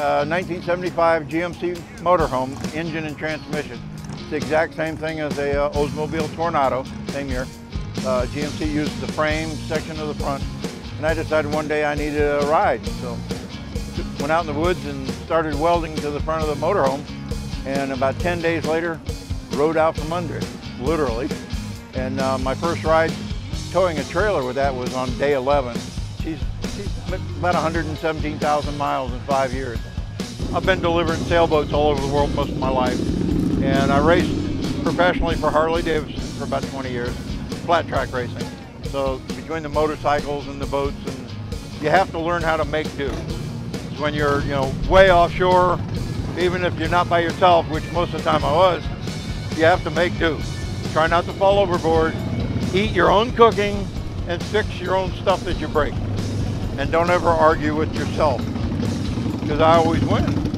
uh, 1975 GMC motorhome, engine and transmission. It's the exact same thing as a uh, Oldsmobile Tornado, same year. Uh, GMC used the frame section of the front, and I decided one day I needed a ride. So went out in the woods and started welding to the front of the motorhome, and about 10 days later, rode out from under it, literally. And uh, my first ride towing a trailer with that was on day 11. She's, she's about 117,000 miles in five years. I've been delivering sailboats all over the world most of my life. And I raced professionally for Harley Davidson for about 20 years, flat track racing. So between the motorcycles and the boats, and you have to learn how to make do. When you're, you know, way offshore, even if you're not by yourself, which most of the time I was, you have to make do. Try not to fall overboard, eat your own cooking, and fix your own stuff that you break. And don't ever argue with yourself, because I always win.